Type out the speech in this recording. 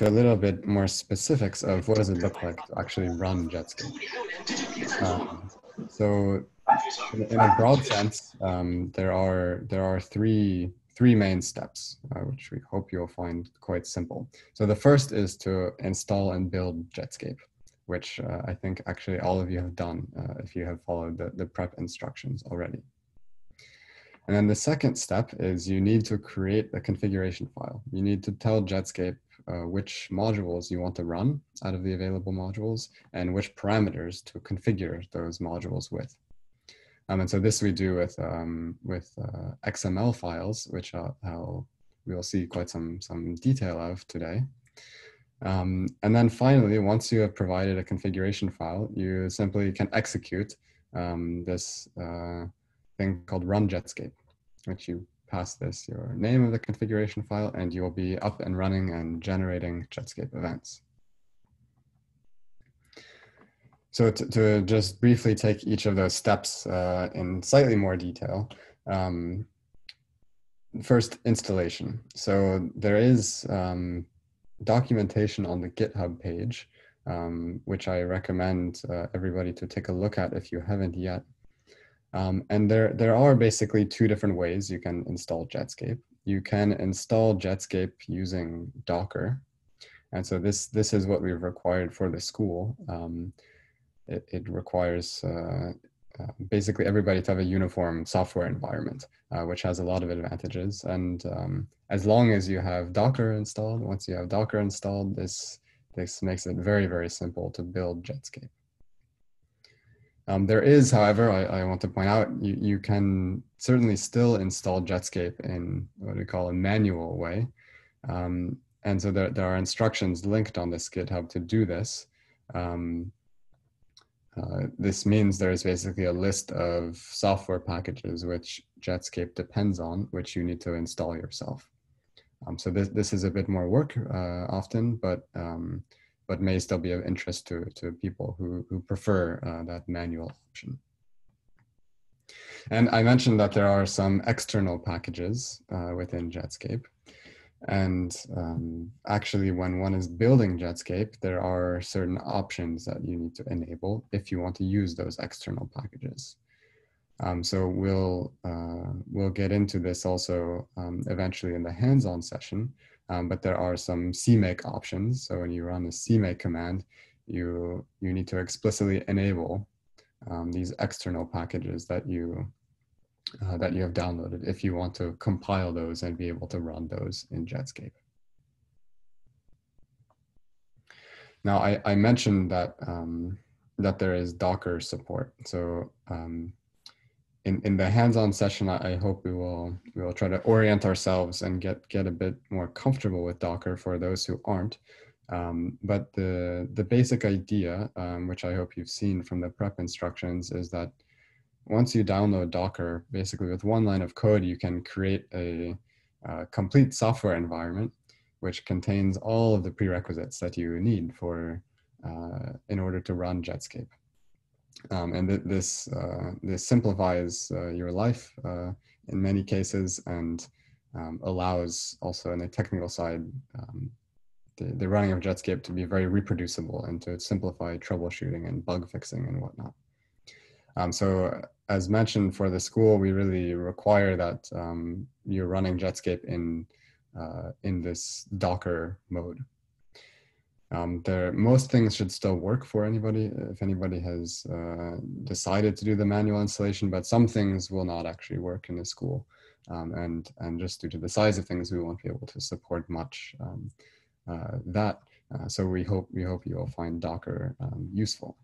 a little bit more specifics of what does it look like to actually run Jetscape. Um, so in, a broad sense, um, there are there are three three main steps, uh, which we hope you'll find quite simple. So the first is to install and build Jetscape, which uh, I think actually all of you have done uh, if you have followed the, the prep instructions already. And then the second step is you need to create a configuration file. You need to tell Jetscape uh, which modules you want to run out of the available modules and which parameters to configure those modules with. Um, and so this we do with, um, with uh, XML files, which I'll, I'll, we'll see quite some, some detail of today. Um, and then finally, once you have provided a configuration file, you simply can execute um, this uh, thing called run Jetscape, which you pass this your name of the configuration file and you will be up and running and generating Jetscape events. So to, to just briefly take each of those steps uh, in slightly more detail, um, first installation. So there is um, documentation on the GitHub page, um, which I recommend uh, everybody to take a look at if you haven't yet. Um, and there, there are basically two different ways you can install Jetscape. You can install Jetscape using Docker. And so this, this is what we've required for the school. Um, it, it, requires uh, uh, basically everybody to have a uniform software environment, uh, which has a lot of advantages. And um, as long as you have Docker installed, once you have Docker installed, this, this makes it very, very simple to build Jetscape. Um, there is, however, I, I, want to point out, you, you can certainly still install Jetscape in what we call a manual way. Um, and so there, there are instructions linked on this GitHub to do this. Um, uh, this means there is basically a list of software packages which Jetscape depends on, which you need to install yourself. Um, so this, this is a bit more work uh, often, but um, but may still be of interest to, to people who, who prefer uh, that manual option. And I mentioned that there are some external packages uh, within Jetscape. And um, actually, when one is building Jetscape, there are certain options that you need to enable if you want to use those external packages. Um, so we'll, uh, we'll get into this also um, eventually in the hands-on session, um, but there are some CMake options. So when you run the CMake command, you, you need to explicitly enable um, these external packages that you, uh, that you have downloaded if you want to compile those and be able to run those in Jetscape. Now, I, I mentioned that, um, that there is Docker support. So um, in, in the hands-on session, I, hope we will we will try to orient ourselves and get get a bit more comfortable with Docker for those who aren't. Um, but the the basic idea, um, which I hope you've seen from the prep instructions, is that once you download Docker, basically with one line of code, you can create a, a complete software environment which contains all of the prerequisites that you need for uh, in order to run Jetscape. Um, and th this, uh, this simplifies uh, your life uh, in many cases and um, allows also on the technical side um, the, the, running of Jetscape to be very reproducible and to simplify troubleshooting and bug fixing and whatnot. Um, so as mentioned for the school, we really require that um, you're running Jetscape in, uh, in this Docker mode. Um, there, most things should still work for anybody if anybody has uh, decided to do the manual installation, but some things will not actually work in the school. Um, and, and just due to the size of things, we won't be able to support much um, uh, that. Uh, so we hope, we hope you will find Docker um, useful.